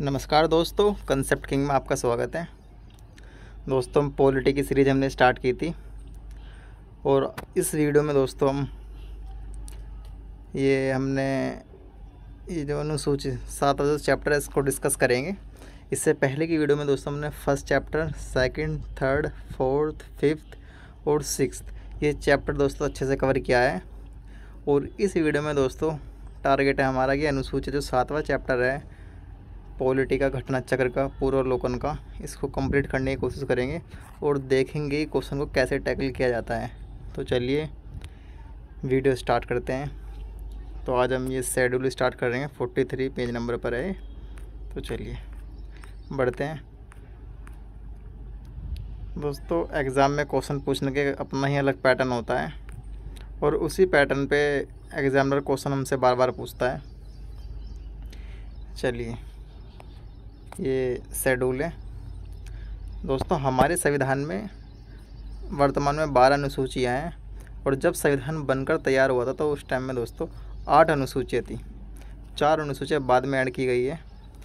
नमस्कार दोस्तों concept king में आपका स्वागत है। दोस्तों, हम पॉलिटी की सीरीज़ हमने स्टार्ट की थी। और इस वीडियो में दोस्तों हम ये हमने ये जो अनुसूची, सात जो चैप्टर है इसको डिस्कस करेंगे। इससे पहले की वीडियो में दोस्तों हमने first chapter second third fourth fifth और सिक्स ये चैप्टर दोस्तों अच्छे से कवर किया है। और इस वीडियो में दोस्तों टारगेट है हमारा कि अनुसूचित जो सातवां चैप्टर है पॉलिटी का घटना चक्र का, पूर्वावलोकन का, इसको कंप्लीट करने की कोशिश करेंगे और देखेंगे क्वेश्चन को कैसे टैकल किया जाता है। तो चलिए वीडियो स्टार्ट करते हैं। तो आज हम ये शेड्यूल स्टार्ट कर रहे हैं फोर्टी थ्री पेज नंबर पर है। तो चलिए, बढ़ते हैं। दोस्तों एग्ज़ाम में क्वेश्चन पूछने के अपना ही अलग पैटर्न होता है और उसी पैटर्न पे एग्ज़ामिनर क्वेश्चन हमसे बार बार पूछता है। चलिए ये शेड्यूल है। दोस्तों, हमारे संविधान में वर्तमान में बारह अनुसूचियाँ हैं और जब संविधान बनकर तैयार हुआ था तो उस टाइम में दोस्तों आठ अनुसूचियाँ थी। चार अनुसूचियाँ बाद में ऐड की गई है।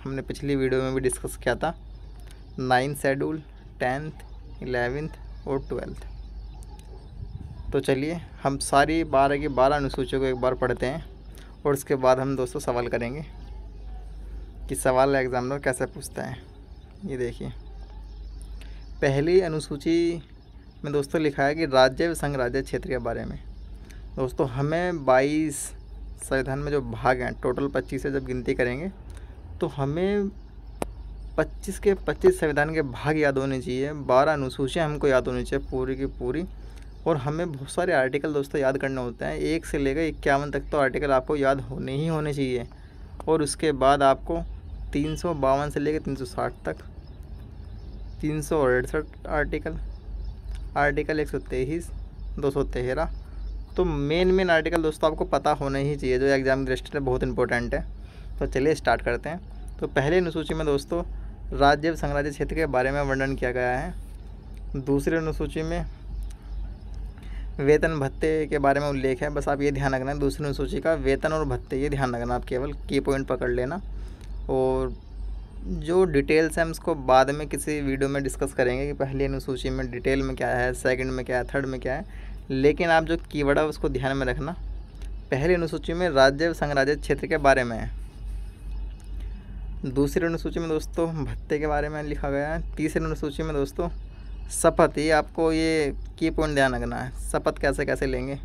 हमने पिछली वीडियो में भी डिस्कस किया था। नाइन्थ शेड्यूल, टेंथ, इलेवेंथ और ट्वेल्थ। तो चलिए, हम सारी बारह की बारह अनुसूचियों को एक बार पढ़ते हैं और उसके बाद हम दोस्तों सवाल करेंगे। कि सवाल एग्जामिनर कैसे पूछता है? ये देखिए। पहली अनुसूची में दोस्तों लिखा है कि राज्य व संघ राज्य क्षेत्र के बारे में। दोस्तों, हमें 22 संविधान में जो भाग हैं, टोटल 25 से जब गिनती करेंगे तो हमें 25 के 25 संविधान के भाग याद होने चाहिए। 12 अनुसूचियाँ हमको याद होनी चाहिए, पूरी की पूरी। और हमें बहुत सारे आर्टिकल दोस्तों याद करने होते हैं। एक से लेकर इक्यावन तक तो आर्टिकल आपको याद होने ही होने चाहिए। और उसके बाद आपको तीन सौ बावन से लेकर तीन सौ साठ तक। तीन सौ अड़सठ आर्टिकल आर्टिकल एक सौ तेईस, दो सौ तेरह। तो मेन मेन आर्टिकल दोस्तों आपको पता होना ही चाहिए, जो एग्ज़ाम की दृष्टि से बहुत इंपॉर्टेंट है। तो चलिए स्टार्ट करते हैं। तो पहले अनुसूची में दोस्तों, राज्य संघराज्य क्षेत्र के बारे में वर्णन किया गया है। दूसरी अनुसूची में, वेतन भत्ते के बारे में उल्लेख है। बस आप ये ध्यान रखना है, दूसरी अनुसूची का वेतन और भत्ते, ये ध्यान रखना आप केवल की पॉइंट पकड़ लेना। और जो डिटेल्स हैं हम उसको बाद में किसी वीडियो में डिस्कस करेंगे कि पहली अनुसूची में डिटेल में क्या है सेकंड में क्या है थर्ड में क्या है। लेकिन आप जो कीवर्ड है उसको ध्यान में रखना। पहली अनुसूची में राज्य संघराज्य क्षेत्र के बारे में है। दूसरी अनुसूची में दोस्तों भत्ते के बारे में लिखा गया है। तीसरी अनुसूची में दोस्तों शपथ, ये आपको ये की पॉइंट ध्यान रखना है। शपथ कैसे कैसे लेंगे?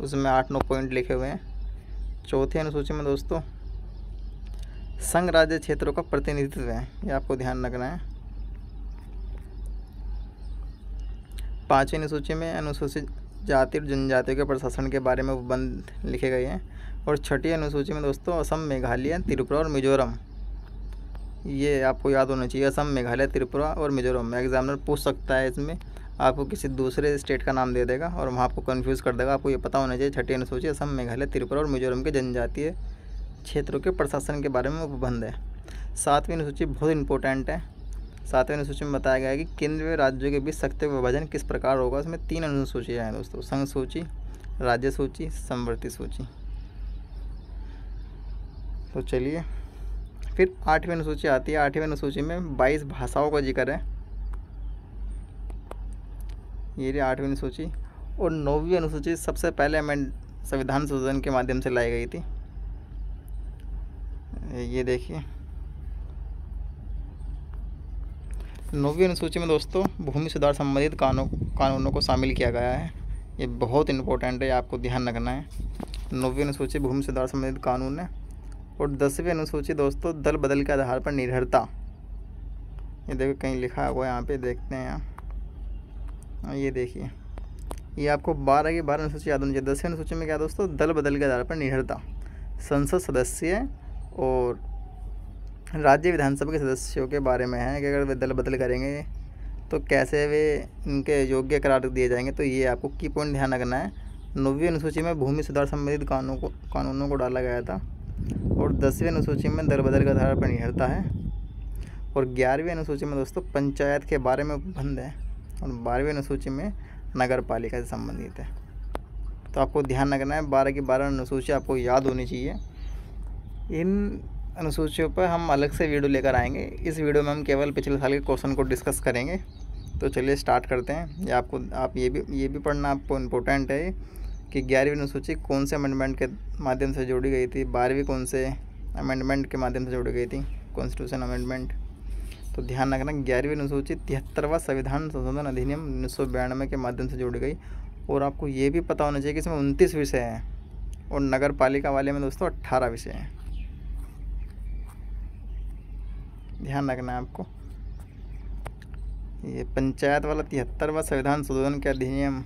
उसमें आठ नौ पॉइंट लिखे हुए हैं। चौथी अनुसूची में दोस्तों संघ राज्य क्षेत्रों का प्रतिनिधित्व है। ये आपको ध्यान रखना है। पाँचवीं अनुसूची में अनुसूचित जाति और जनजातियों के प्रशासन के बारे में उपबंध लिखे गए हैं। और छठी अनुसूची में दोस्तों, असम, मेघालय, त्रिपुरा और मिजोरम। ये आपको याद होना चाहिए, असम, मेघालय, त्रिपुरा और मिजोरम। एग्जामिनर पूछ सकता है इसमें, आपको किसी दूसरे स्टेट का नाम दे देगा और वहाँ आपको कन्फ्यूज़ कर देगा। आपको ये पता होना चाहिए, छठी अनुसूची, असम, मेघालय, त्रिपुरा और मिजोरम के जनजातीय क्षेत्रों के प्रशासन के बारे में उपबंध है। सातवीं अनुसूची बहुत इंपॉर्टेंट है। सातवीं अनुसूची में बताया गया है कि केंद्र व राज्यों के बीच सख्त विभाजन किस प्रकार होगा, उसमें तीन अनुसूचियाँ हैं दोस्तों, संघ सूची, राज्य सूची संवर्ती सूची। तो चलिए, फिर आठवीं अनुसूची आती है। आठवीं अनुसूची में बाईस भाषाओं का ज़िक्र है। ये रही आठवीं अनुसूची और नौवीं अनुसूची सबसे पहले अमेंड संविधान संशोधन के माध्यम से लाई गई थी। ये देखिए। नौवीं अनुसूची में दोस्तों, भूमि सुधार संबंधित कानून, कानूनों को शामिल किया गया है। ये बहुत इंपॉर्टेंट है आपको ध्यान रखना है। नौवीं अनुसूची भूमि सुधार संबंधित कानून है। और दसवीं अनुसूची दोस्तों, दल बदल के आधार पर निर्भरता। ये देखो, कहीं लिखा हुआ है, यहाँ पे देखते हैं यहाँ ये देखिए। ये आपको बारह की बारह अनुसूची याद होनी चाहिए। दसवीं अनुसूची में क्या दोस्तों? दल बदल के आधार पर निर्भरता। संसद सदस्य और राज्य विधानसभा के सदस्यों के बारे में है कि अगर वे दल बदल करेंगे तो कैसे वे इनके योग्य करार दिए जाएँगे? तो ये आपको की पॉइंट ध्यान रखना है। नौवीं अनुसूची में भूमि सुधार संबंधित कानूनों को कानूनों को डाला गया था और दसवीं अनुसूची में दल बदल का आधार पर निहरता है। और ग्यारहवीं अनुसूची में दोस्तों पंचायत के बारे में उपबंध है और बारहवीं अनुसूची में नगर पालिका से संबंधित है। तो आपको ध्यान रखना है, बारह की बारह अनुसूची आपको याद होनी चाहिए। इन अनुसूचियों पर हम अलग से वीडियो लेकर आएँगे। इस वीडियो में हम केवल पिछले साल के क्वेश्चन को डिस्कस करेंगे। तो चलिए स्टार्ट करते हैं। ये आपको, आप ये भी ये भी पढ़ना आपको इम्पोर्टेंट है कि ग्यारहवीं अनुसूची कौन से अमेंडमेंट के माध्यम से जोड़ी गई थी? बारहवीं कौन से अमेंडमेंट के माध्यम से जोड़ी गई थी? कॉन्स्टिट्यूशन अमेंडमेंट तो ध्यान रखना, ग्यारहवीं अनुसूची तिहत्तरवा संविधान संशोधन अधिनियम उन्नीस के माध्यम से जोड़ी गई। और आपको ये भी पता होना चाहिए कि इसमें उनतीस विषय हैं। और नगर पालिका वाले में दोस्तों अट्ठारह विषय हैं। ध्यान रखना है आपको। ये पंचायत वाला तिहत्तरवा संविधान संशोधन के अधिनियम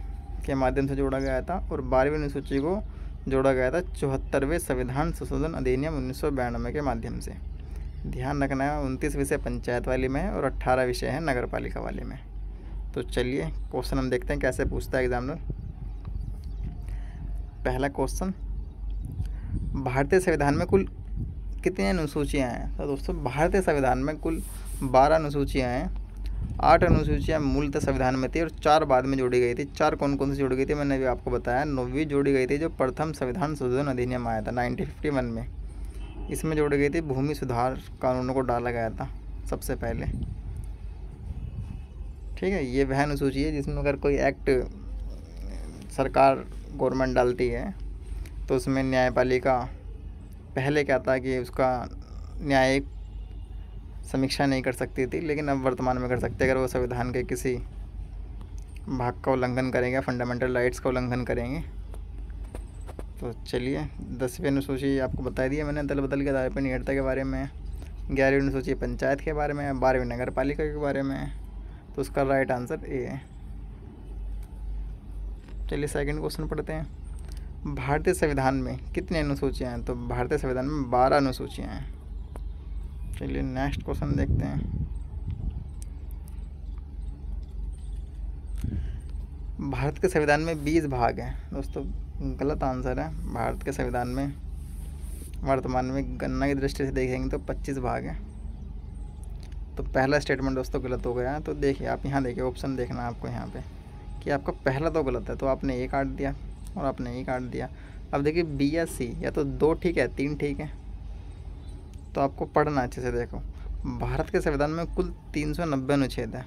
के माध्यम से जोड़ा गया था और बारहवीं अनुसूची को जोड़ा गया था चौहत्तरवें संविधान संशोधन अधिनियम उन्नीस के माध्यम से। ध्यान रखना है, उनतीस विषय पंचायत वाली में और अट्ठारह विषय है नगर पालिका वाले में। तो चलिए क्वेश्चन हम देखते हैं, कैसे पूछता है एग्जामिनर पहला क्वेश्चन भारतीय संविधान में कुल कितनी अनुसूचियाँ हैं? तो दोस्तों, भारतीय संविधान में कुल बारह अनुसूचियाँ हैं। आठ अनुसूचियाँ मूलतः संविधान में थी और चार बाद में जोड़ी गई थी। चार कौन कौन सी जोड़ी गई थी? मैंने भी आपको बताया, नौवीं जोड़ी गई थी जो प्रथम संविधान संशोधन अधिनियम आया था, नाइनटीन में। इसमें जोड़ी गई थी भूमि सुधार कानूनों को डाला गया था, सबसे पहले। ठीक है, ये वह अनुसूची है जिसमें अगर कोई एक्ट सरकार, गवर्नमेंट डालती है तो उसमें न्यायपालिका पहले क्या था कि उसका न्यायिक समीक्षा नहीं कर सकती थी, लेकिन अब वर्तमान में कर सकते अगर वो संविधान के किसी भाग का उल्लंघन करेंगे फंडामेंटल राइट्स का उल्लंघन करेंगे तो चलिए, दसवीं अनुसूची आपको बता दिया मैंने, दल बदल के आधार पर नियरता के बारे में, ग्यारहवीं अनुसूची पंचायत के बारे में, बारहवीं नगर पालिका के बारे में तो उसका राइट आंसर ए है। चलिए सेकंड क्वेश्चन पढ़ते हैं। भारतीय संविधान में कितनी अनुसूचियाँ हैं? तो भारतीय संविधान में बारह अनुसूचियाँ हैं। चलिए नेक्स्ट क्वेश्चन देखते हैं। भारत के संविधान में बीस भाग हैं। दोस्तों, गलत आंसर है। भारत के संविधान में वर्तमान में गन्ना की दृष्टि से देखेंगे तो पच्चीस भाग हैं। तो पहला स्टेटमेंट दोस्तों गलत हो गया। तो देखिए, आप यहाँ देखिए ऑप्शन देखना आपको यहाँ पे कि आपका पहला तो गलत है तो आपने ए काट दिया। और आपने ए काट दिया। अब देखिए बी या सी या तो दो ठीक है, तीन ठीक है। तो आपको पढ़ना अच्छे से देखो। भारत के संविधान में कुल तीन सौ नब्बे अनुच्छेद है।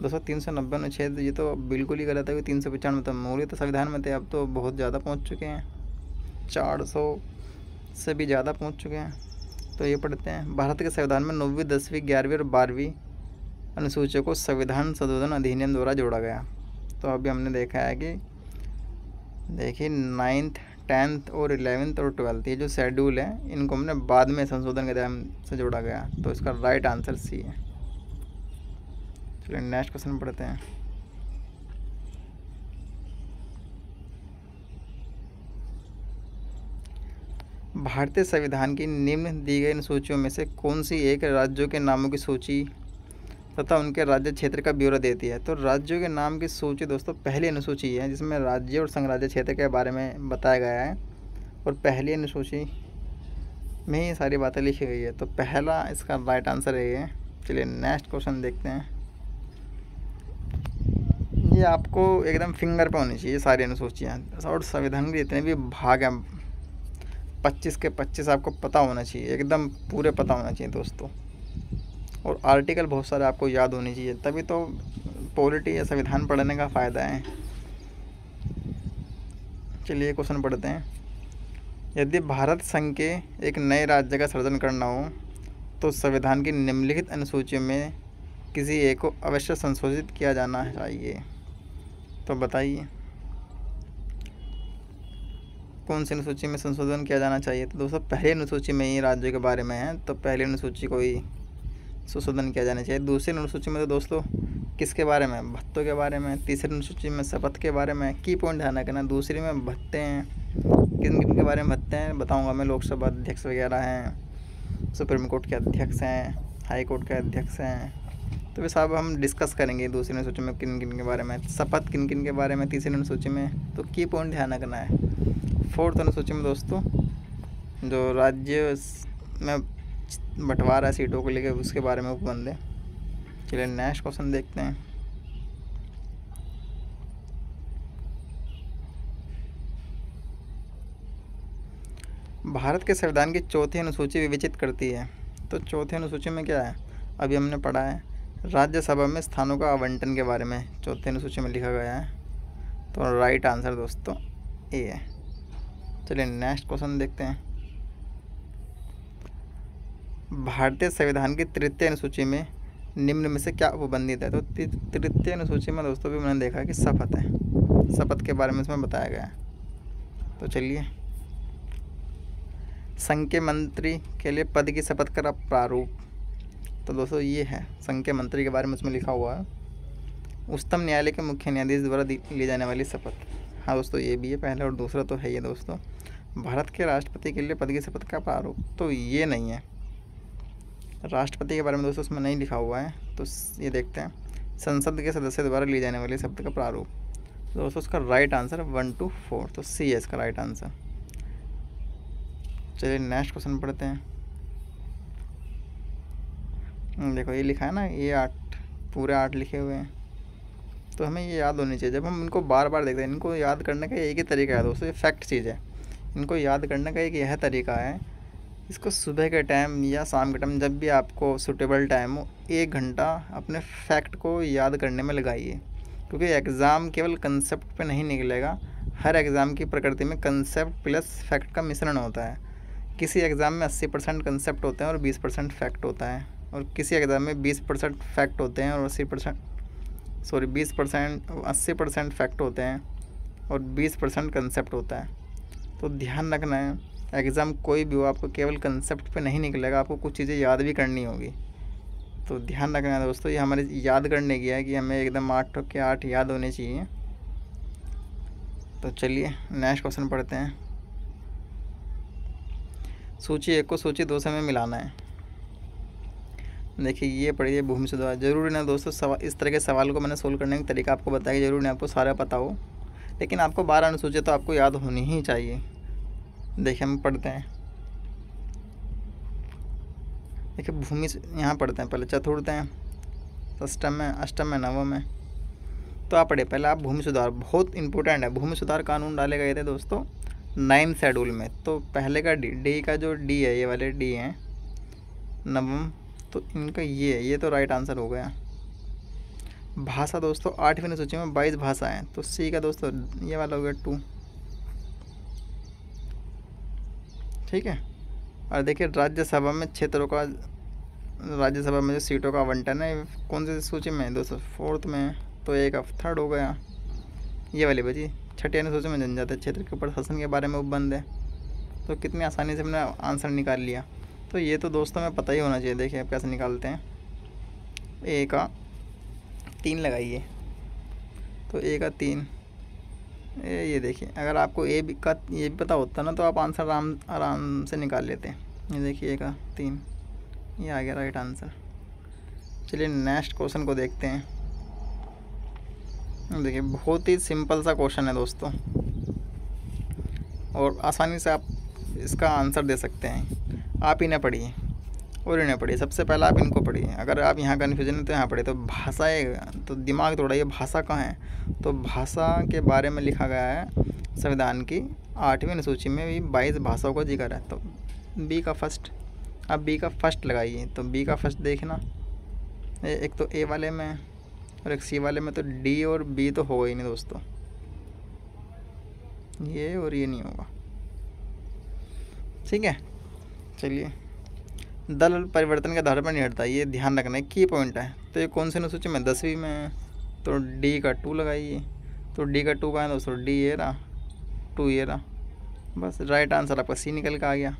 दोस्तों तीन सौ नब्बे अनुच्छेद, ये तो बिल्कुल ही गलत है कि तीन सौ पचानवे तो मूल्य तो संविधान में थे, अब तो बहुत ज़्यादा पहुँच चुके हैं। चार सौ से भी ज़्यादा पहुँच चुके हैं। तो ये पढ़ते हैं। भारत के संविधान में नौवीं, दसवीं, ग्यारहवीं और बारहवीं अनुसूचियों को संविधान संशोधन अधिनियम द्वारा जोड़ा गया। तो अभी हमने देखा है कि देखिए नाइन्थ टेंथ और इलेवेंथ और ट्वेल्थ ये जो शेड्यूल है, इनको हमने बाद में संशोधन के टाइम से जोड़ा गया तो इसका राइट आंसर सी है। चलिए नेक्स्ट क्वेश्चन पढ़ते हैं। भारतीय संविधान की निम्न दी गई इन सूचियों में से कौन सी एक राज्यों के नामों की सूची तथा उनके राज्य क्षेत्र का ब्यौरा देती है। तो राज्यों के नाम की सूची दोस्तों पहली अनुसूची है, जिसमें राज्य और संघराज्य क्षेत्र के बारे में बताया गया है। और पहली अनुसूची में ही सारी बातें लिखी गई है। तो पहला इसका राइट आंसर यही है चलिए नेक्स्ट क्वेश्चन देखते हैं। ये आपको एकदम फिंगर पे होनी चाहिए सारी अनुसूचियाँ। और संविधान के जितने भी भाग हैं, पच्चीस के पच्चीस आपको पता होना चाहिए। एकदम पूरे पता होना चाहिए दोस्तों। और आर्टिकल बहुत सारे आपको याद होने चाहिए, तभी तो पॉलिटी या संविधान पढ़ने का फ़ायदा है। चलिए क्वेश्चन पढ़ते हैं। यदि भारत संघ के एक नए राज्य का सृजन करना हो तो संविधान की निम्नलिखित अनुसूचियों में किसी एक को अवश्य संशोधित किया जाना चाहिए। तो बताइए, कौन सी अनुसूची में संशोधन किया जाना चाहिए? तो दोस्तों, पहली अनुसूची में ही राज्यों के बारे में है तो पहली अनुसूची को ही संशोधन किया जाना चाहिए। दूसरी अनुसूची में तो दोस्तों, किसके बारे में? भत्तों के बारे में। तीसरी अनुसूची में शपथ के बारे में। की पॉइंट ध्यान रखना। दूसरी में भत्ते हैं। किन किन के बारे में भत्ते हैं? बताऊँगा मैं। लोकसभा अध्यक्ष वगैरह हैं। सुप्रीम कोर्ट के अध्यक्ष हैं। हाई कोर्ट के अध्यक्ष हैं। तो वे सब हम डिस्कस करेंगे दूसरी अनुसूची में किन किन के बारे में। शपथ किन किन के बारे में तीसरी अनुसूची में। तो की पॉइंट ध्यान रखना है। फोर्थ अनुसूची में दोस्तों, जो राज्य में बंटवारा है सीटों को लेकर उसके बारे में है। चलिए नेक्स्ट क्वेश्चन देखते हैं। भारत के संविधान की चौथी अनुसूची विवेचित करती है। तो चौथी अनुसूची में क्या है? अभी हमने पढ़ा है, राज्यसभा में स्थानों का आवंटन के बारे में चौथी अनुसूची में लिखा गया है। तो राइट आंसर दोस्तों, ए है। चलिए नेक्स्ट क्वेश्चन देखते हैं। भारतीय संविधान की तृतीय अनुसूची में निम्न में से क्या उपबंधित है? तो तृतीय अनुसूची में दोस्तों भी मैंने देखा कि शपथ है। शपथ के बारे में इसमें बताया गया है। तो चलिए। संघ के मंत्री के लिए पद की शपथ का प्रारूप। तो दोस्तों ये है, संघ के मंत्री के बारे में उसमें लिखा हुआ है। उच्चतम न्यायालय के मुख्य न्यायाधीश द्वारा ली जाने वाली शपथ। हाँ दोस्तों, ये भी है, पहला और दूसरा तो है ये दोस्तों। भारत के राष्ट्रपति के लिए पद की शपथ का प्रारूप। तो ये नहीं है। राष्ट्रपति के बारे में दोस्तों उसमें नहीं लिखा हुआ है तो ये देखते हैं। संसद के सदस्य द्वारा लिए जाने वाले शब्द का प्रारूप। तो दोस्तों उसका right answer one two four तो सी है इसका राइट आंसर चलिए नेक्स्ट क्वेश्चन पढ़ते हैं। हम्म, देखो ये लिखा है ना ये आठ पूरे आठ लिखे हुए हैं। तो हमें ये याद होनी चाहिए जब हम इनको बार बार देखते हैं इनको याद करने का एक ही तरीका है दोस्तों ये फैक्ट चीज़ है। इनको याद करने का एक यह तरीका है इसको सुबह के टाइम या शाम के टाइम जब भी आपको सुटेबल टाइम हो, एक घंटा अपने फैक्ट को याद करने में लगाइए। क्योंकि एग्ज़ाम केवल कंसेप्ट पे नहीं निकलेगा, हर एग्ज़ाम की प्रकृति में कंसेप्ट प्लस फैक्ट का मिश्रण होता है। किसी एग्ज़ाम में अस्सी परसेंट कंसेप्ट होते हैं और बीस परसेंट फैक्ट होता है। और किसी एग्ज़ाम में बीस परसेंट फैक्ट होते हैं और अस्सी परसेंट सॉरी बीस परसेंट, अस्सी परसेंट फैक्ट होते हैं और बीस परसेंट कंसेप्ट होता है। तो ध्यान रखना है एग्ज़ाम कोई भी हो, आपको केवल कंसेप्ट पे नहीं निकलेगा, आपको कुछ चीज़ें याद भी करनी होगी। तो ध्यान रखना दोस्तों, ये हमारे याद करने की है कि हमें एकदम आठ के आठ याद होने चाहिए। तो चलिए नेक्स्ट क्वेश्चन पढ़ते हैं। सूची एक को सूची दो से मिलाना है। देखिए, ये पढ़िए भूमि सुधार। ज़रूरी ना दोस्तों सवाल इस तरह के सवाल को मैंने सोल्व करने का तरीका आपको बताया ज़रूरी नहीं, आपको सारा पता हो। लेकिन आपको बारह अनुसूची तो आपको याद होनी ही चाहिए। देखिए, हम पढ़ते हैं। देखिए, भूमि यहाँ पढ़ते हैं, पहले चतुर्थ हैं, अष्टम में अष्टम में नवम में तो आप पढ़े पहले आप भूमि सुधार, बहुत इंपॉर्टेंट है, भूमि सुधार कानून डाले गए थे दोस्तों नाइन शेड्यूल में। तो पहले का डी डी का जो डी है, ये वाले डी हैं, नवम तो इनका ये है, ये तो राइट आंसर हो गया। भाषा दोस्तों आठवीं सूची में बाईस भाषा हैं तो सी का दोस्तों, ये वाला हो गया टू ठीक है? और देखिए, राज्यसभा में क्षेत्रों का, राज्यसभा में जो सीटों का आवंटन है, कौन सी सूची में? दोस्तों फोर्थ में तो एक अब थर्ड हो गया। ये वाली बची। छठी अनुसूची में जनजातीय क्षेत्र के ऊपर शासन के बारे में उपबंध है। तो कितनी आसानी से हमने आंसर निकाल लिया। तो ये तो दोस्तों में पता ही होना चाहिए। देखिए आप कैसे निकालते हैं। ए का तीन लगाइए। तो ए का तीन। ए ये देखिए, अगर आपको ए भी का, ये भी पता होता ना तो आप आंसर आराम आराम से निकाल लेते हैं। ये देखिए का तीन, ये आ गया राइट आंसर चलिए नेक्स्ट क्वेश्चन को देखते हैं। देखिए, बहुत ही सिंपल सा क्वेश्चन है दोस्तों। और आसानी से आप इसका आंसर दे सकते हैं। आप इन्हें पढ़िए। और इन्हें पढ़िए सबसे पहले आप इनको पढ़िए। अगर आप यहाँ कन्फ्यूज़न है तो यहाँ पढ़िए। तो भाषाएँ तो दिमाग थोड़ा, ये भाषा कहाँ है? तो भाषा के बारे में लिखा गया है संविधान की आठवीं अनुसूची में भी बाईस भाषाओं का ज़िक्र है। तो बी का फ़र्स्ट अब बी का फ़र्स्ट लगाइए। तो बी का फ़र्स्ट देखना। एक तो ए वाले में और एक सी वाले में तो डी और बी तो होगा ही नहीं दोस्तों। ये और ये नहीं होगा। ठीक है? चलिए। दल परिवर्तन के आधार पर नहीं हटता, ये ध्यान रखना है की पॉइंट है। तो ये कौन से अनुसूची में दसवीं में तो डी का टू लगाइए तो डी का टू का है दोस्तों डी ये रहा। टू ये रहा। बस राइट आंसर आपका सी निकल के आ गया।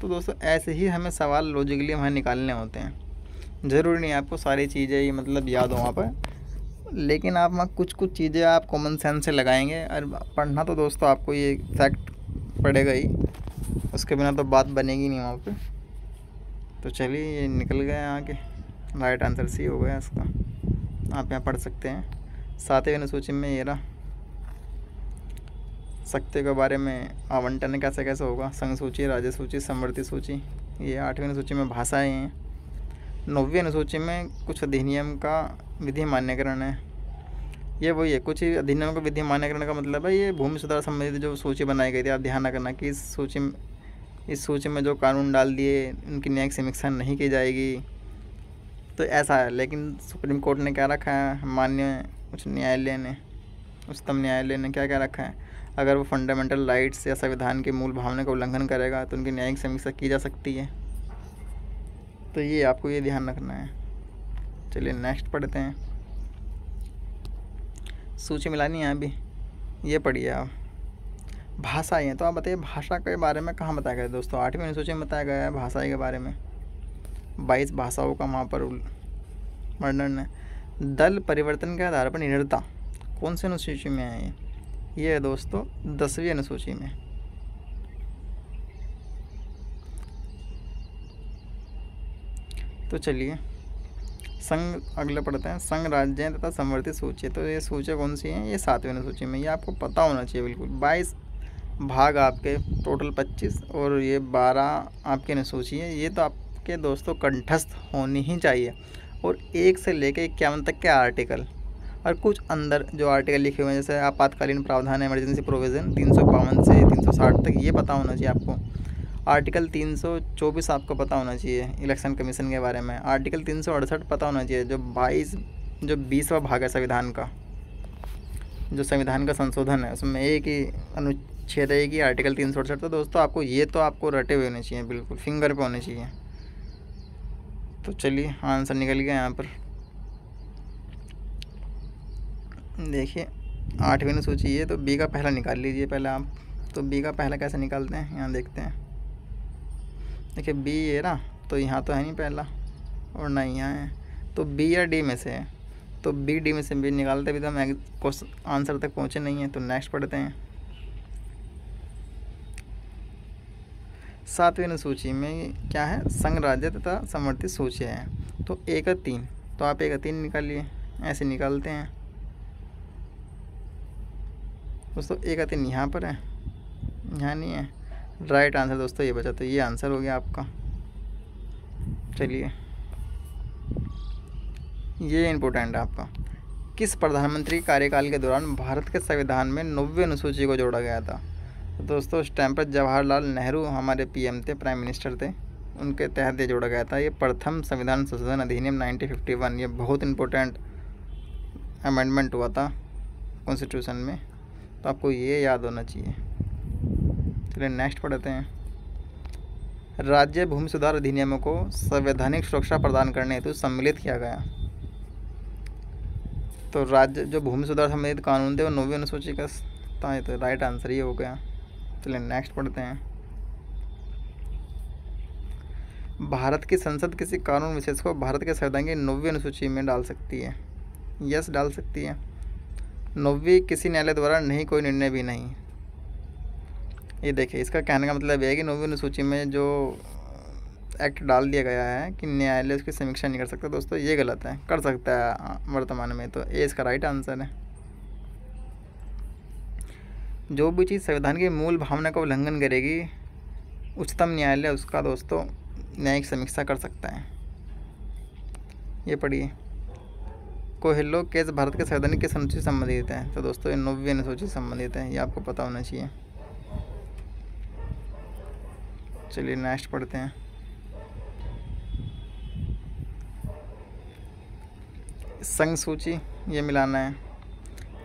तो दोस्तों, ऐसे ही हमें सवाल लॉजिकली हमें निकालने होते हैं। ज़रूरी नहीं आपको सारी चीज़ें ही मतलब याद हो वहाँ पर। लेकिन आप वहाँ कुछ कुछ चीज़ें आप कॉमन सेंस से लगाएँगे। और पढ़ना तो दोस्तों आपको ये फैक्ट पड़ेगा ही। उसके बिना तो बात बनेगी नहीं वहाँ पे। तो चलिए ये निकल यहाँ के राइट आंसर सी हो गया इसका। आप यहाँ पढ़ सकते हैं। सातवें अनुसूची में ये रहा। शक्ति के बारे में आवंटन कैसे कैसे होगा? संघ सूची, राज्य सूची समृद्धि सूची। ये आठवीं अनुसूची में भाषाएँ हैं। नौवीं अनुसूची में कुछ अधिनियम का विधि मान्यकरण है। ये वही है, कुछ अधिनियम का विधि मान्यकरण का मतलब है, ये भूमि सुधार संबंधित जो सूची बनाई गई थी, आप ध्यान रखना कि इस सूची इस सूची में जो कानून डाल दिए उनकी न्यायिक समीक्षा नहीं की जाएगी। तो ऐसा है, लेकिन सुप्रीम कोर्ट ने क्या रखा है? मान्य उच्च न्यायालय ने, उच्चतम न्यायालय ने क्या क्या रखा है? अगर वो फंडामेंटल राइट्स या संविधान के मूल भावना का उल्लंघन करेगा तो उनकी न्यायिक समीक्षा की जा सकती है। तो ये आपको ये ध्यान रखना है। चलिए नेक्स्ट पढ़ते हैं। सूची मिलानी है अभी। ये पढ़िए आप। भाषा है तो आप बताइए, भाषा के बारे में कहाँ बताया गया दोस्तों? आठवीं अनुसूची में बताया गया है भाषा के बारे में। बाईस भाषाओं का वहाँ पर वर्णन है। दल परिवर्तन के आधार पर निर्णयता कौन से अनुसूची में है ये? ये है दोस्तों, दसवीं अनुसूची में। तो चलिए, संघ, अगले पढ़ते हैं। संघ राज्य तथा संवर्धित सूची तो ये सूची कौन सी है? ये सातवीं अनुसूची में, ये आपको पता होना चाहिए बिल्कुल। बाईस भाग आपके टोटल पच्चीस और ये बारह आपकी अनुसूची है। ये तो आपके दोस्तों कंठस्थ होनी ही चाहिए। और एक से लेकर इक्यावन तक के आर्टिकल। और कुछ अंदर जो आर्टिकल लिखे हुए हैं, जैसे आपातकालीन प्रावधान इमरजेंसी प्रोविज़न तीन सौ बावन से तीन सौ साठ तक, ये पता होना चाहिए आपको। आर्टिकल 324 आपको पता होना चाहिए, इलेक्शन कमीशन के बारे में। आर्टिकल तीन सौ अड़सठ पता होना चाहिए, जो 22 जो बीसवा भाग है संविधान का। जो संविधान का संशोधन है, उसमें एक ही अनुच्छेद है कि आर्टिकल तीन सौ अड़सठ। तो दोस्तों, आपको ये तो आपको रटे हुए होने चाहिए, बिल्कुल फिंगर पे होने चाहिए। तो चलिए आंसर निकल गया यहाँ पर। देखिए, आठवीं ने सोची है तो बी का पहला निकाल लीजिए पहले आप। तो बी का पहला कैसे निकालते हैं? यहाँ देखते हैं। देखिए बी ये ना तो यहाँ तो है नहीं पहला, और ना यहाँ है। तो बी या डी में से है। तो बी डी में से बी निकालते भी तो हम क्वेश्चन आंसर तक पहुँचे नहीं हैं तो नेक्स्ट पढ़ते हैं। सातवीं सूची में क्या है? संघ राज्य तथा समर्थित सूची है। तो एक तीन। तो आप एक तीन निकालिए। ऐसे निकालते हैं। दोस्तों, एक तीन यहाँ पर है। यहाँ नहीं है। राइट आंसर दोस्तों, ये बचा तो ये आंसर हो गया आपका। चलिए। ये इम्पोर्टेंट है आपका। किस प्रधानमंत्री कार्यकाल के दौरान भारत के संविधान में नब्बे अनुसूची को जोड़ा गया था? दोस्तों, उस टाइम पर जवाहरलाल नेहरू हमारे पीएम थे प्राइम मिनिस्टर थे। उनके तहत ये जोड़ा गया था। ये प्रथम संविधान संशोधन अधिनियम 1951 ये बहुत इंपॉर्टेंट अमेंडमेंट हुआ था कॉन्स्टिट्यूशन में। तो आपको ये याद होना चाहिए। चलिए नेक्स्ट पढ़ते हैं। राज्य भूमि सुधार अधिनियमों को संवैधानिक सुरक्षा प्रदान करने हेतु सम्मिलित किया गया। तो राज्य, जो भूमि सुधार संबंधित कानून थे, वो नौवीं अनुसूची का था तो राइट आंसर ये हो गया। चलिए नेक्स्ट पढ़ते हैं। भारत की संसद किसी कानून विशेष को भारत के संविधान की नौवीं अनुसूची में डाल सकती है। यस डाल सकती है। नौवीं किसी न्यायालय द्वारा नहीं, कोई निर्णय भी नहीं। ये देखिए, इसका कहने का मतलब यह है कि नौवीं अनुसूची में जो एक्ट डाल दिया गया है कि न्यायालय उसकी समीक्षा नहीं कर सकता, दोस्तों ये गलत है, कर सकता है वर्तमान में तो ये इसका राइट आंसर है। जो भी चीज़ संविधान की मूल भावना का उल्लंघन करेगी, उच्चतम न्यायालय उसका दोस्तों न्यायिक समीक्षा कर सकता है। ये पढ़िए। कोहेलो केस भारत के संविधान किस अनुसूची संबंधित है। तो दोस्तों, ये नौवीं अनुसूची संबंधित है। ये आपको पता होना चाहिए। चलिए नेक्स्ट पढ़ते हैं। संघ सूची ये मिलाना है।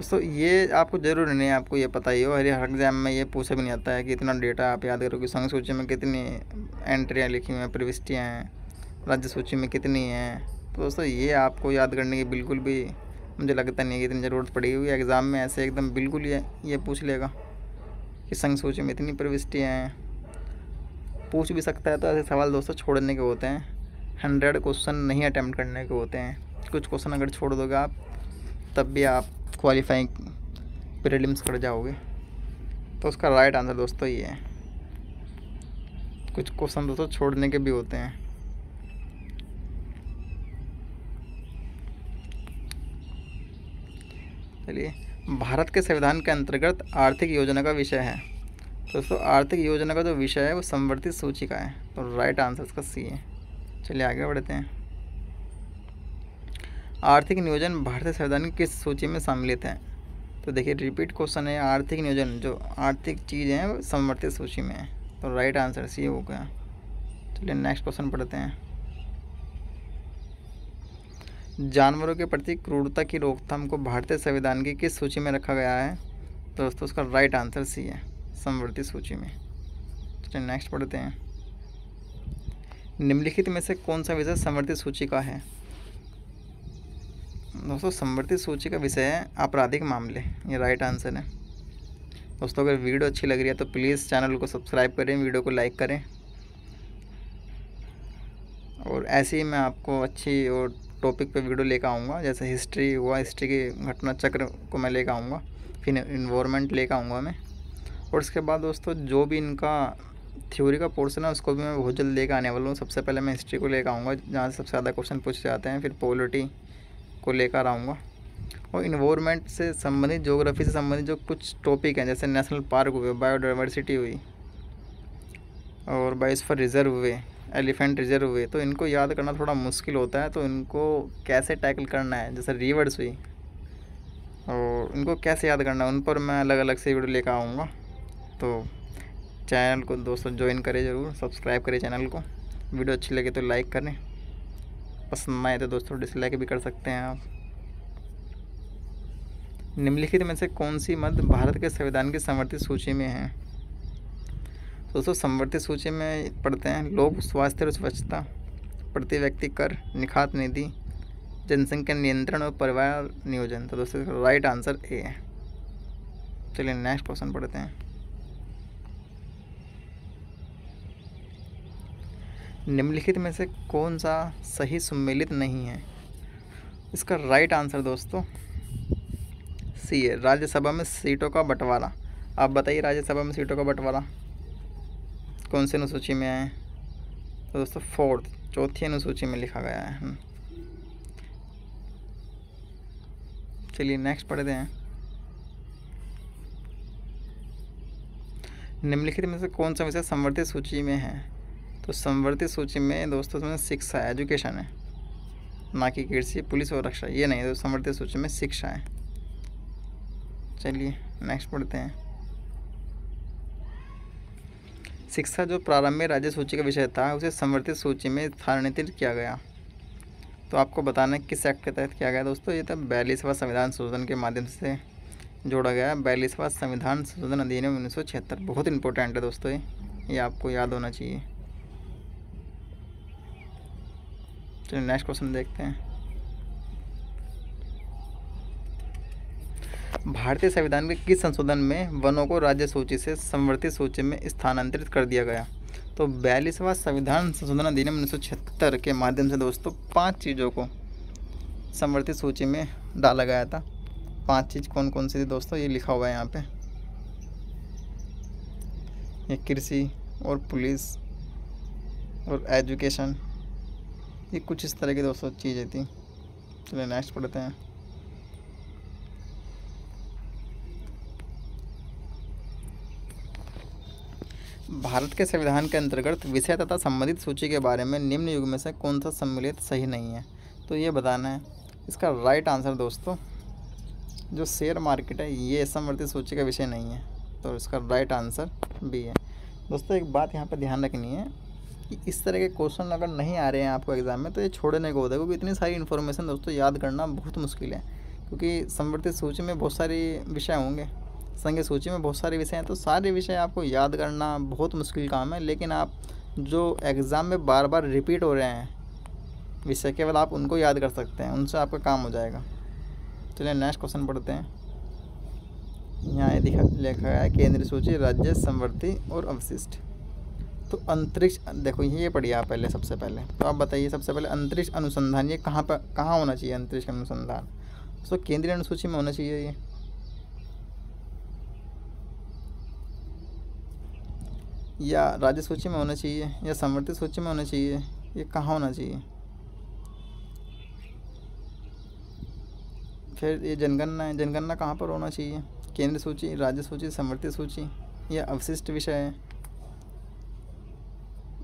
दोस्तों ये आपको ज़रूरी नहीं है आपको ये पता ही हो हर हर एग्ज़ाम में ये पूछा भी नहीं आता है कि इतना डेटा आप याद करोगे संघ सूची में कितनी एंट्रियाँ लिखी हुई हैं, प्रविष्टियाँ हैं, राज्य सूची में कितनी हैं। तो दोस्तों, ये आपको याद करने की बिल्कुल भी मुझे लगता नहीं है कि इतनी ज़रूरत पड़ी हुई एग्ज़ाम में ऐसे एकदम बिल्कुल ये ये पूछ लेगा कि संघ सूची में इतनी प्रविष्टियाँ हैं। पूछ भी सकता है तो ऐसे सवाल दोस्तों छोड़ने के होते हैं हंड्रेड क्वेश्चन नहीं अटैम्प्ट करने के होते हैं। कुछ क्वेश्चन अगर छोड़ दोगे आप, तब भी आप क्वालिफाइंग प्रीलिम्स कर जाओगे। तो उसका राइट आंसर दोस्तों ये है। कुछ क्वेश्चन दोस्तों छोड़ने के भी होते हैं। चलिए, भारत के संविधान के अंतर्गत आर्थिक योजना का विषय है। तो दोस्तों, आर्थिक योजना का जो विषय है, वो संवर्धित सूची का है। तो राइट आंसर इसका सी है। चलिए आगे बढ़ते हैं। आर्थिक नियोजन भारतीय संविधान की किस सूची में सम्मिलित है तो देखिए रिपीट क्वेश्चन है, आर्थिक नियोजन, जो आर्थिक चीज़ है, वो संवर्धित सूची में है। तो राइट आंसर सी हो गया। चलिए नेक्स्ट क्वेश्चन पढ़ते हैं। जानवरों के प्रति क्रूरता की रोकथाम को भारतीय संविधान की किस सूची में रखा गया है? तो दोस्तों, उसका राइट आंसर सी है संवर्ती सूची में। चलिए नेक्स्ट पढ़ते हैं। निम्नलिखित में से कौन सा विषय संवर्ती सूची का है? दोस्तों संवर्ती सूची का विषय है आपराधिक मामले। ये राइट आंसर है। दोस्तों, अगर वीडियो अच्छी लग रही है तो प्लीज़ चैनल को सब्सक्राइब करें, वीडियो को लाइक करें। और ऐसे ही मैं आपको अच्छी और टॉपिक पे वीडियो लेकर आऊँगा, जैसे हिस्ट्री हुआ हिस्ट्री की घटना चक्र को मैं लेकर आऊँगा, फिर इन्वायरमेंट लेकर आऊँगा मैं। और उसके बाद दोस्तों, जो भी इनका थ्योरी का पोर्सन है, उसको भी मैं बहुत जल्द लेकर आने वाला हूँ। सबसे पहले मैं हिस्ट्री को लेकर आऊँगा, जहाँ से सबसे ज़्यादा क्वेश्चन पूछे जाते हैं, फिर पोलिटी को लेकर आऊँगा। और इन्वायरमेंट से संबंधित जोग्राफी से संबंधित जो कुछ टॉपिक हैं, जैसे नेशनल पार्क हुए बायोडाइवर्सिटी हुई, और बायोस्फर रिज़र्व हुए एलिफेंट रिज़र्व हुए तो इनको याद करना थोड़ा मुश्किल होता है तो इनको कैसे टैकल करना है? जैसे रिवर्स हुई, और इनको कैसे याद करना है? उन पर मैं अलग अलग से वीडियो लेकर आऊँगा। तो चैनल को दोस्तों ज्वाइन करें ज़रूर सब्सक्राइब करें चैनल को। वीडियो अच्छी लगे तो लाइक करें। पसंद आए तो दोस्तों डिसलाइक भी कर सकते हैं आप। निम्नलिखित में से कौन सी मत भारत के संविधान की समर्थित सूची में है? दोस्तों संवर्धित सूची में पढ़ते हैं लोक स्वास्थ्य और स्वच्छता प्रति व्यक्ति कर, निखात निधि, जनसंख्या नियंत्रण और परिवार नियोजन। तो दोस्तों राइट आंसर ए है। चलिए नेक्स्ट क्वेश्चन पढ़ते हैं। निम्नलिखित में से कौन सा सही सम्मिलित नहीं है? इसका राइट आंसर दोस्तों सी है। राज्यसभा में सीटों का बंटवारा। आप बताइए राज्यसभा में सीटों का बंटवारा। कौन सी अनुसूची में आए तो दोस्तों फोर्थ चौथी अनुसूची में लिखा गया है। हम्म। चलिए नेक्स्ट पढ़ते हैं। निम्नलिखित में से कौन सा विषय संवर्धित सूची में है? तो संवर्धित सूची में दोस्तों में शिक्षा एजुकेशन है। ना कि कृषि, पुलिस और रक्षा, ये नहीं तो संवर्धित सूची में शिक्षा है। चलिए नेक्स्ट पढ़ते हैं। शिक्षा जो प्रारंभिक राज्य सूची का विषय था, उसे संवर्धित सूची में स्थानांतरित किया गया। तो आपको बताना है किस एक्ट के तहत किया गया, दोस्तों, ये था बयालीसवा संविधान संशोधन के माध्यम से जोड़ा गया। बयालीसवा संविधान संशोधन अधिनियम उन्नीस सौ छिहत्तर, बहुत इंपॉर्टेंट है दोस्तों ये ये आपको याद होना चाहिए। चलिए नेक्स्ट क्वेश्चन देखते हैं। भारतीय संविधान के किस संशोधन में वनों को राज्य सूची से संवर्धित सूची में स्थानांतरित कर दिया गया? तो बयालीसवा संविधान संशोधन अधिनियम उन्नीस सौ छिहत्तर के माध्यम से दोस्तों पाँच चीज़ों को संवर्धित सूची में डाला गया था। पाँच चीज़ कौन कौन सी थी दोस्तों? ये लिखा हुआ है यहाँ पे। ये कृषि और पुलिस और एजुकेशन ये कुछ इस तरह की दोस्तों चीज़ें थी। चलिए नेक्स्ट पढ़ते हैं। भारत के संविधान के अंतर्गत विषय तथा संबंधित सूची के बारे में निम्न युग में से कौन सा सम्मिलित सही नहीं है? तो ये बताना है। इसका राइट आंसर दोस्तों, जो शेयर मार्केट है, ये संवर्धित सूची का विषय नहीं है। तो इसका राइट आंसर बी है। दोस्तों, एक बात यहाँ पर ध्यान रखनी है। कि इस तरह के क्वेश्चन अगर नहीं आ रहे हैं आपको एग्ज़ाम में तो ये छोड़ने को होता है। क्योंकि इतनी सारी इन्फॉर्मेशन दोस्तों याद करना बहुत मुश्किल है। क्योंकि संवर्धित सूची में बहुत सारी विषय होंगे। संघ सूची में बहुत सारे विषय हैं तो सारे विषय आपको याद करना बहुत मुश्किल काम है। लेकिन आप जो एग्ज़ाम में बार बार रिपीट हो रहे हैं, विषय केवल आप उनको याद कर सकते हैं, उनसे आपका काम हो जाएगा। चलिए नेक्स्ट क्वेश्चन पढ़ते हैं। यहाँ दिखा, लिखा है, केंद्रीय सूची, राज्य, संवर्ती और अवशिष्ट। तो अंतरिक्ष, देखो ये पढ़िए आप पहले, सबसे पहले। तो आप बताइए, सबसे पहले अंतरिक्ष अनुसंधान, ये कहाँ पर, कहाँ होना चाहिए अंतरिक्ष अनुसंधान? तो केंद्रीय अनुसूची में होना चाहिए ये। या राज्य सूची में होना चाहिए, या समर्थित सूची में होना चाहिए, ये कहाँ होना चाहिए? फिर ये जनगणना है, जनगणना कहाँ पर होना चाहिए? केंद्र सूची, राज्य सूची समर्थित सूची, या अवशिष्ट विषय? है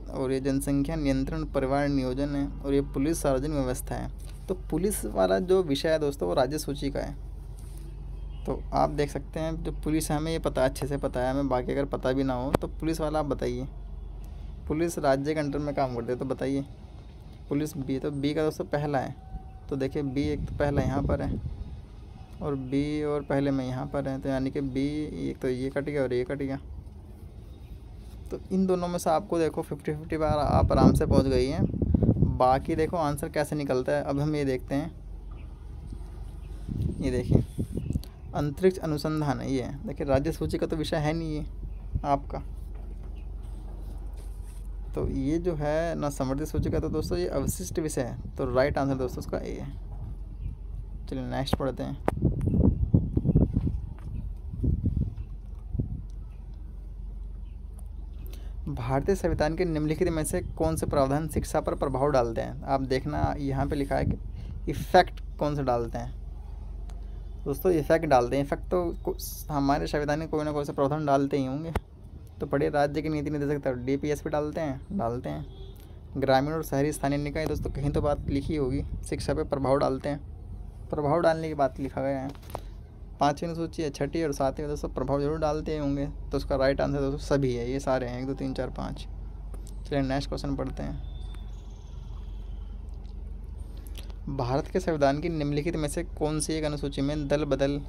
और ये जनसंख्या नियंत्रण, परिवार नियोजन है और ये पुलिस सार्वजनिक व्यवस्था है। तो पुलिस वाला जो विषय है दोस्तों, वो राज्य सूची का है। तो आप देख सकते हैं, जो पुलिस है, हमें ये पता, अच्छे से पता है, हमें बाकी अगर पता भी ना हो तो पुलिस वाला आप बताइए। पुलिस राज्य के अंडर में काम करते तो बताइए। पुलिस बी तो बी का दोस्तों पहला है। तो देखिए, बी एक तो पहला यहाँ पर है। और बी और पहले में यहाँ पर है तो यानी कि बी एक तो ये कट गया और ये कट गया। तो इन दोनों में से आपको देखो फिफ्टी फिफ्टी बार आप आराम से पहुँच गई हैं। बाकी देखो आंसर कैसे निकलता है, अब हम ये देखते हैं। ये देखिए, अंतरिक्ष अनुसंधान है। ये देखिए, राज्य सूची का तो विषय है नहीं ये, आपका। तो ये जो है ना समृद्धि सूची का तो दोस्तों ये अवशिष्ट विषय है। तो राइट आंसर दोस्तों, उसका ए है। चलिए नेक्स्ट पढ़ते हैं। भारतीय संविधान के निम्नलिखित में से कौन से प्रावधान शिक्षा पर प्रभाव डालते हैं? आप देखना, यहाँ पे लिखा है कि इफ़ेक्ट कौन से डालते हैं? दोस्तों इफ़ेक्ट डालते हैं। इफ़ेक्ट तो हमारे संविधान में कोई ना कोई से प्रावधान डालते ही होंगे। तो पढ़िए, राज्य की नीति निर्देशक तौर डी पी एस पे डालते हैं डालते हैं। ग्रामीण और शहरी स्थानीय निकाय, दोस्तों, कहीं तो बात लिखी होगी। शिक्षा पे प्रभाव डालते हैं। प्रभाव डालने की बात लिखा गया है। पाँचवीं सूची है छठी और सातवीं दोस्तों प्रभाव ज़रूर डालते होंगे। तो उसका राइट आंसर दोस्तों सभी है, ये सारे हैं, एक, दो, तीन, चार, पाँच। चलिए नेक्स्ट क्वेश्चन पढ़ते हैं। भारत के संविधान की निम्नलिखित में से कौन सी एक अनुसूची में दल बदल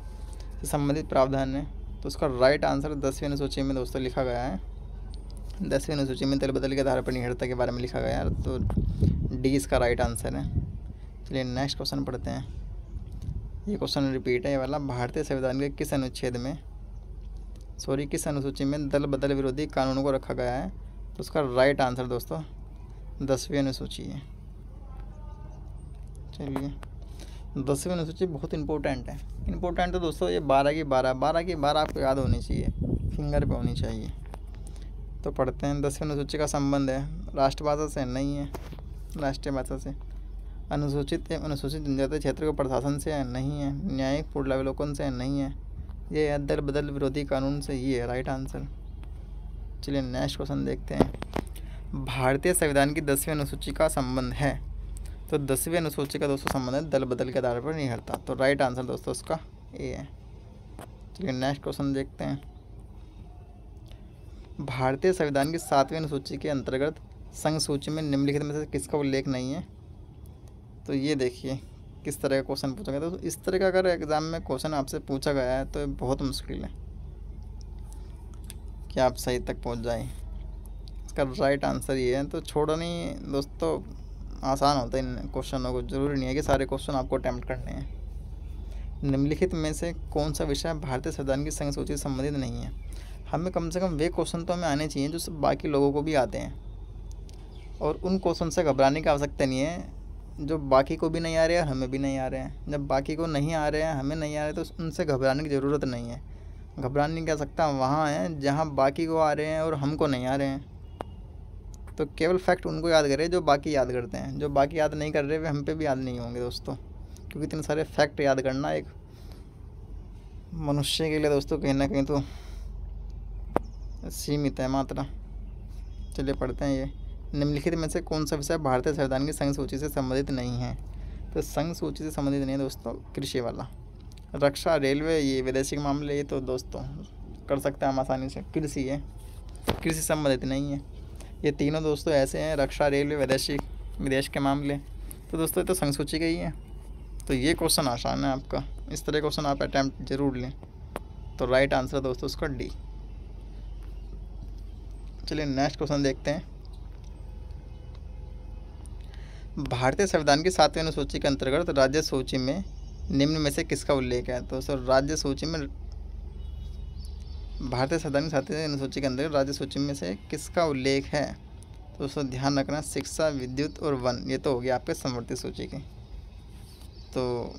से संबंधित प्रावधान है? तो उसका राइट आंसर दसवीं अनुसूची में दोस्तों लिखा गया है। दसवीं अनुसूची में दल बदल के आधार पर निहड़ता के बारे में लिखा गया है तो डी इसका राइट आंसर है। चलिए नेक्स्ट क्वेश्चन पढ़ते हैं। ये क्वेश्चन रिपीट है, ये वाला। भारतीय संविधान के किस अनुच्छेद में, सॉरी, किस अनुसूची में दल बदल विरोधी कानूनों को रखा गया है? तो उसका राइट आंसर दोस्तों, दसवीं अनुसूची है। चलिए, दसवीं अनुसूची बहुत इंपॉर्टेंट है। इंपॉर्टेंट तो दोस्तों ये बारह की बारह बारह की बारह आपको याद होनी चाहिए फिंगर पे होनी चाहिए। तो पढ़ते हैं, दसवीं अनुसूची का संबंध है। राष्ट्रभाषा से नहीं है, राष्ट्रीय भाषा से। अनुसूचित एवं अनुसूचित जनजातीय क्षेत्र के प्रशासन से नहीं है, न्यायिक पूर्वावलोकन से नहीं है। ये है दल बदल विरोधी कानून से ही है राइट आंसर चलिए नेक्स्ट क्वेश्चन देखते हैं। भारतीय संविधान की दसवीं अनुसूची का संबंध है। तो दसवीं अनुसूची का दोस्तों संबंध है, दल बदल के आधार पर नहीं हटता। तो राइट आंसर दोस्तों उसका ए है। चलिए नेक्स्ट क्वेश्चन देखते हैं। भारतीय संविधान की सातवीं अनुसूची के अंतर्गत संघ सूची में निम्नलिखित में से किसका उल्लेख नहीं है? तो ये देखिए, किस तरह का क्वेश्चन पूछा गया तो इस तरह का अगर एग्ज़ाम में क्वेश्चन आपसे पूछा गया है तो बहुत मुश्किल है कि आप सही तक पहुँच जाए। इसका राइट आंसर ये है। तो छोड़ो नहीं, दोस्तों, आसान होता है इन क्वेश्चनों को। ज़रूरी नहीं है कि सारे क्वेश्चन आपको अटैम्प्ट करने हैं। निम्नलिखित में से कौन सा विषय भारतीय संविधान की संघ सूची से संबंधित नहीं है? हमें कम से कम वे क्वेश्चन तो हमें आने चाहिए, जो बाकी लोगों को भी आते हैं। और उन क्वेश्चन से घबराने की आवश्यकता नहीं है। जो बाकी को भी नहीं आ रहे हैं, हमें भी नहीं आ रहे हैं। जब बाकी को नहीं आ रहे हैं, हमें नहीं आ रहे तो उनसे घबराने की ज़रूरत नहीं है। घबराने नहीं कह सकता वहाँ हैं, जहाँ बाकी को आ रहे हैं और हमको नहीं आ रहे हैं। तो केवल फैक्ट उनको याद करें, जो बाकी याद करते हैं। जो बाकी याद नहीं कर रहे, वे हम पे भी याद नहीं होंगे, दोस्तों। क्योंकि इतने सारे फैक्ट याद करना एक मनुष्य के लिए, दोस्तों, कहीं ना कहीं तो सीमित है मात्रा। चलिए, पढ़ते हैं ये। निम्नलिखित में से कौन सा विषय भारतीय संविधान की संघ सूची से संबंधित नहीं है? तो संघ सूची से संबंधित नहीं है दोस्तों, कृषि वाला। रक्षा, रेलवे, ये विदेशी मामले, ये तो दोस्तों, कर सकते हैं हम आसानी से। कृषि है। कृषि संबंधित नहीं है। ये तीनों दोस्तों ऐसे हैं, रक्षा, रेलवे विदेशी विदेश के मामले। तो दोस्तों, ये तो संघ सूची का ही है। तो ये क्वेश्चन आसान है आपका। इस तरह क्वेश्चन आप अटैम्प्ट ज़रूर लें। तो राइट आंसर दोस्तों, उसका डी चलिए नेक्स्ट क्वेश्चन देखते हैं। भारतीय संविधान की सातवीं अनुसूची के अंतर्गत तो राज्य सूची में निम्न में से किसका उल्लेख है? तो सर, राज्य सूची में भारतीय संविधान की सातवीं अनुसूची के अंतर्गत राज्य सूची में से किसका उल्लेख है? तो उसको ध्यान रखना, शिक्षा, विद्युत और वन, ये तो हो गया आपके समवर्ती सूची के। तो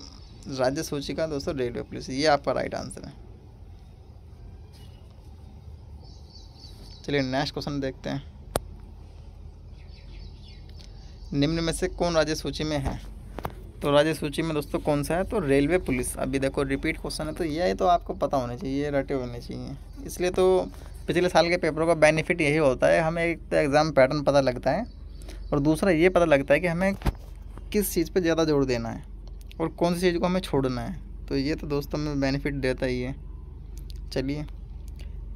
राज्य सूची का दोस्तों रेलवे पुलिस, ये आपका राइट आंसर है। चलिए नेक्स्ट क्वेश्चन देखते हैं। निम्न में से कौन राज्य सूची में है? तो राज्य सूची में दोस्तों कौन सा है? तो रेलवे पुलिस। अभी देखो रिपीट क्वेश्चन है तो ये तो आपको पता होना चाहिए रटे होने चाहिए। इसलिए तो पिछले साल के पेपरों का बेनिफिट यही होता है, हमें एक तो एग्ज़ाम पैटर्न पता लगता है, और दूसरा ये पता लगता है कि हमें किस चीज़ पर ज़्यादा ज़ोर देना है, और कौन सी चीज़ को हमें छोड़ना है। तो ये तो दोस्तों में बेनिफिट देता ही है। चलिए।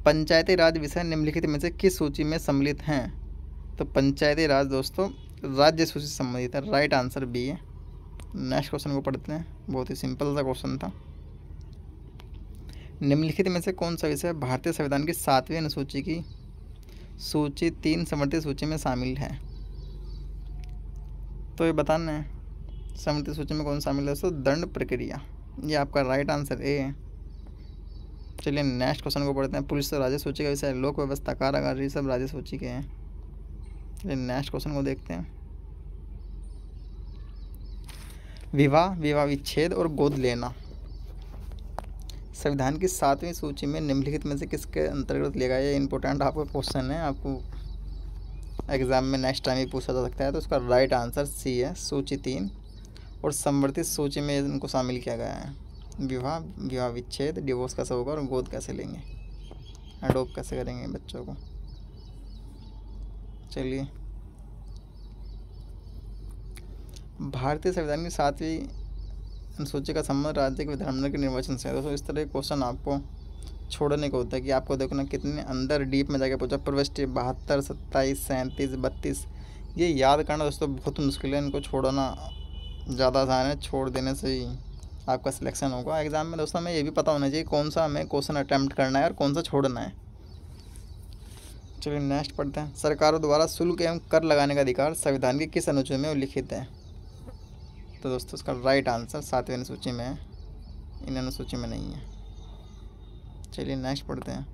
पंचायती राज विषय निम्नलिखित में से किस सूची में सम्मिलित हैं? तो पंचायती राज दोस्तों राज्य सूची से संबंधित है। राइट आंसर बी है। नेक्स्ट क्वेश्चन को पढ़ते हैं। बहुत ही सिंपल सा क्वेश्चन था। निम्नलिखित में से कौन सा विषय भारतीय संविधान की सातवीं अनुसूची की सूची तीन समर्थित सूची में शामिल है? तो ये बताना है, समर्थित सूची में कौन शामिल है दोस्तों? दंड प्रक्रिया। ये आपका राइट आंसर ए है। चलिए नेक्स्ट क्वेश्चन को पढ़ते हैं। पुलिस और राज्य सूची का विषय लोक व्यवस्था, कारागार, ये सब राज्य सूची के हैं। चलिए नेक्स्ट क्वेश्चन को देखते हैं। विवाह विवाह विच्छेद और गोद लेना। संविधान की सातवीं सूची में निम्नलिखित में से किसके अंतर्गत लिया गया ये इंपॉर्टेंट आपका क्वेश्चन है, आपको एग्ज़ाम में नेक्स्ट टाइम ही पूछा जा सकता है तो उसका राइट आंसर सी है, सूची तीन। और संवर्धित सूची में इनको शामिल किया गया है। विवाह विवाह विच्छेद डिवोर्स कैसे होगा और गोद कैसे लेंगे? अडोप कैसे करेंगे बच्चों को? चलिए। भारतीय संविधान की सातवीं अनुसूची का संबंध राज्य के विधानमंडल के निर्वाचन से दोस्तों, इस तरह के क्वेश्चन आपको छोड़ने को होता है कि आपको देखना कितने अंदर डीप में जाके पूछा। प्रविष्टि बहत्तर, सत्ताईस, सैंतीस, बत्तीस, ये याद करना दोस्तों बहुत मुश्किल है। इनको छोड़ना ज़्यादा आसान है, छोड़ देने से ही आपका सिलेक्शन होगा। एग्ज़ाम में दोस्तों हमें ये भी पता होना चाहिए कौन सा हमें क्वेश्चन अटैम्प्ट करना है और कौन सा छोड़ना है। चलिए नेक्स्ट पढ़ते हैं। सरकारों द्वारा शुल्क एवं कर लगाने का अधिकार संविधान के किस अनुच्छेद में उल्लिखित है? तो दोस्तों इसका राइट आंसर सातवें अनुसूची में है। इन अनुसूची में नहीं है। चलिए नेक्स्ट पढ़ते हैं।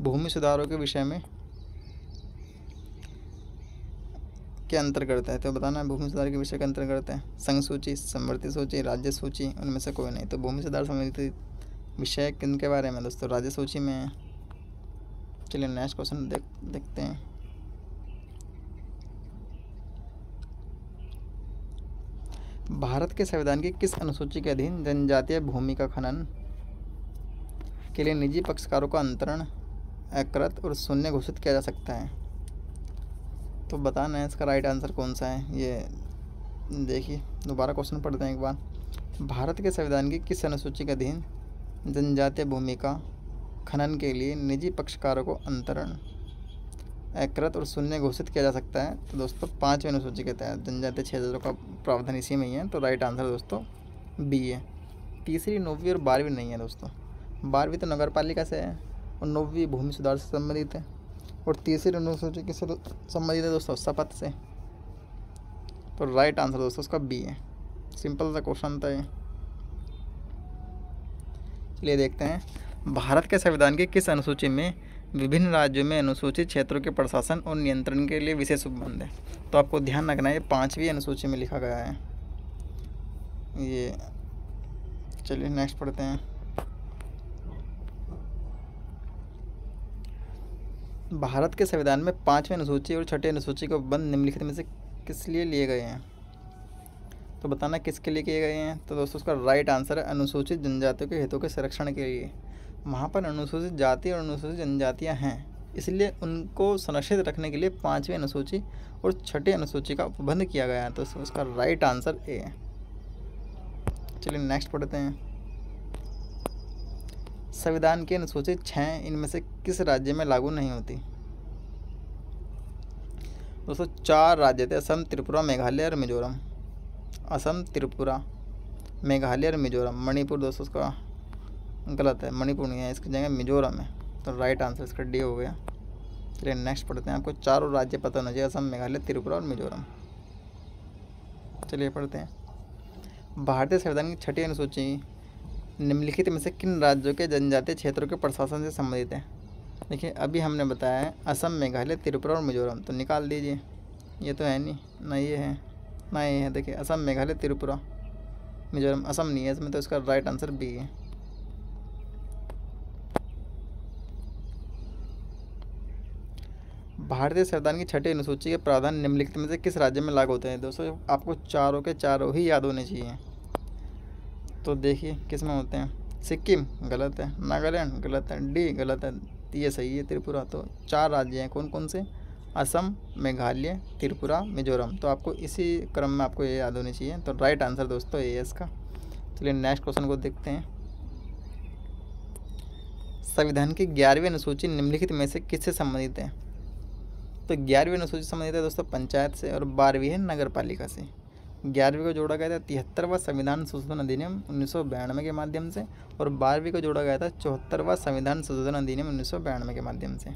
भूमि सुधारों के विषय में के अंतर्गत है? तो बताना भूमि सुधार के विषय के अंतर्गत हैं। संघ सूची, समवर्ती सूची, राज्य सूची, उनमें से कोई नहीं। तो भूमि सुधार संबंधित विषय किन के बारे में दोस्तों? राज्य सूची में चलिए नेक्स्ट क्वेश्चन देख, देखते हैं। भारत के संविधान की किस अनुसूची के अधीन जनजातीय भूमि का खनन के लिए निजी पक्षकारों का अंतरण अकृत और शून्य घोषित किया जा सकता है? तो बताना है इसका राइट आंसर कौन सा है? ये देखिए, दोबारा क्वेश्चन पढ़ते हैं एक बार। भारत के संविधान की किस अनुसूची के अधीन जनजातीय भूमि का खनन के लिए निजी पक्षकारों को अंतरण? अकृत और शून्य घोषित किया जा सकता है। तो दोस्तों पाँचवें अनुसूची के तहत जनजातीय क्षेत्रों का प्रावधान इसी में ही है। तो राइट आंसर दोस्तों बी है। तीसरी, नौवीं और बारहवीं नहीं है दोस्तों। बारहवीं तो नगर पालिका से है और नौवीं भूमि सुधार से संबंधित है। और तीसरी अनुसूची किससे संबंधित है दोस्तों, शपथ से। तो राइट आंसर दोस्तों, उसका बी है। सिंपल सा क्वेश्चन था ये। चलिए देखते हैं। भारत के संविधान की किस अनुसूची में विभिन्न राज्यों में अनुसूचित क्षेत्रों के प्रशासन और नियंत्रण के लिए विशेष उपबंध है। तो आपको ध्यान रखना है पाँचवीं अनुसूची में लिखा गया है। ये, चलिए नेक्स्ट पढ़ते हैं। भारत के संविधान में पाँचवीं अनुसूची और छठे अनुसूची के उपबंध निम्नलिखित में से किस लिए लिए गए हैं? तो बताना किसके लिए किए गए हैं? तो दोस्तों उसका राइट आंसर है अनुसूचित जनजातियों के हितों के संरक्षण के लिए। वहाँ पर अनुसूचित जाति और अनुसूचित जनजातियाँ हैं। इसलिए उनको संरक्षित रखने के लिए पाँचवीं अनुसूची और छठी अनुसूची का उपबंध किया गया है। तो उसका राइट आंसर ए है। चलिए नेक्स्ट पढ़ते हैं। संविधान की अनुसूचित छः इनमें से किस राज्य में लागू नहीं होती? दोस्तों, चार राज्य थे, असम, त्रिपुरा, मेघालय और मिजोरम। असम, त्रिपुरा, मेघालय और मिजोरम। मणिपुर दोस्तों उसका गलत है, मणिपुर नहीं है, इसकी जगह मिजोरम है। तो राइट आंसर इसका डी हो गया। चलिए नेक्स्ट पढ़ते हैं आपको। चारों राज्य पता होना चाहिए, असम, मेघालय, त्रिपुरा और मिजोरम। चलिए पढ़ते हैं। भारतीय संविधान की छठी अनुसूची, निम्नलिखित में से किन राज्यों के जनजातीय क्षेत्रों के प्रशासन से संबंधित है? देखिए, अभी हमने बताया है, असम, मेघालय, त्रिपुरा और मिजोरम। तो निकाल दीजिए। ये तो है नहीं, ना ये है, ना ये है। देखिए, असम, मेघालय, त्रिपुरा, मिजोरम। असम नहीं है, इसमें तो इसका राइट आंसर बी है। भारतीय संविधान की छठी अनुसूची के प्रावधान निम्नलिखित में से किस राज्य में लागू होते हैं? दोस्तों, आपको चारों के चारों ही याद होने चाहिए। तो देखिए, किसमें होते हैं? सिक्किम गलत है, नागालैंड गलत है, डी गलत है ये सही है, त्रिपुरा। तो चार राज्य हैं कौन कौन से? असम, मेघालय, त्रिपुरा, मिजोरम। तो आपको इसी क्रम में आपको ये याद होनी चाहिए। तो राइट आंसर दोस्तों ए इसका चलिए नेक्स्ट क्वेश्चन को देखते हैं। संविधान की ग्यारहवीं अनुसूची निम्नलिखित में से किससे संबंधित है? तो ग्यारहवीं अनुसूची संबंधित है दोस्तों पंचायत से और बारहवीं है नगर पालिका से। ग्यारहवीं को जोड़ा गया था तिहत्तरवा संविधान संशोधन अधिनियम उन्नीस के माध्यम से और बारहवीं को जोड़ा गया था चौहत्तरवा संविधान संशोधन अधिनियम उन्नीस के माध्यम से।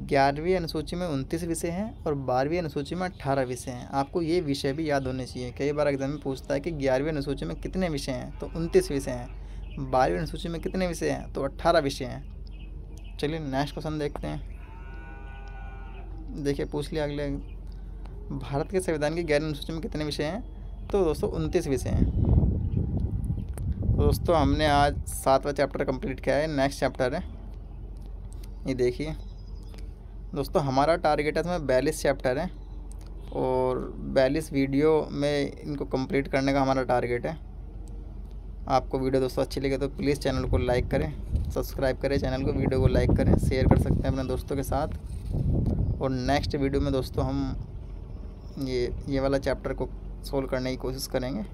ग्यारहवीं अनुसूची में उनतीस विषय हैं और बारहवीं अनुसूची में अट्ठारह विषय हैं। आपको ये विषय भी याद होने चाहिए। कई बार एग्ज़ाम में पूछता है कि ग्यारहवीं अनुसूची में कितने विषय हैं तो उनतीस विषय हैं। बारहवीं अनुसूची में कितने विषय हैं तो अट्ठारह विषय हैं। चलिए नेक्स्ट क्वेश्चन देखते हैं। देखिए, पूछ लिया अगले। भारत के संविधान की गैर अनुसूची में कितने विषय हैं? तो दोस्तों, उनतीस विषय हैं। तो दोस्तों, हमने आज सातवां चैप्टर कंप्लीट किया है। नेक्स्ट चैप्टर है। ये देखिए। दोस्तों, हमारा टारगेट है इसमें बयालीस चैप्टर है और बयालीस वीडियो में इनको कंप्लीट करने का हमारा टारगेट है। आपको वीडियो दोस्तों अच्छी लगे तो प्लीज़ चैनल को लाइक करें, सब्सक्राइब करें, चैनल को, वीडियो को लाइक करें, शेयर कर सकते हैं अपने दोस्तों के साथ। और नेक्स्ट वीडियो में दोस्तों हम ये ये वाला चैप्टर को सोल्व करने की कोशिश करेंगे।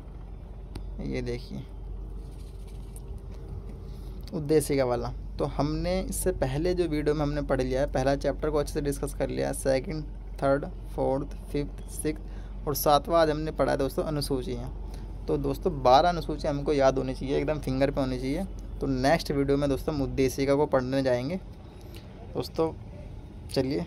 ये देखिए। उद्देश्य का वाला। तो हमने इससे पहले जो वीडियो में हमने पढ़ लिया है, पहला चैप्टर को अच्छे से डिस्कस कर लिया है second third fourth fifth six और सातवां आज हमने पढ़ा है दोस्तों अनुसूचियाँ तो दोस्तों बारह अनुसूचियाँ हमको याद होनी चाहिए, एकदम फिंगर पे होनी चाहिए। तो नेक्स्ट वीडियो में दोस्तों हम उद्देशिका को पढ़ने जाएँगे। दोस्तों, चलिए।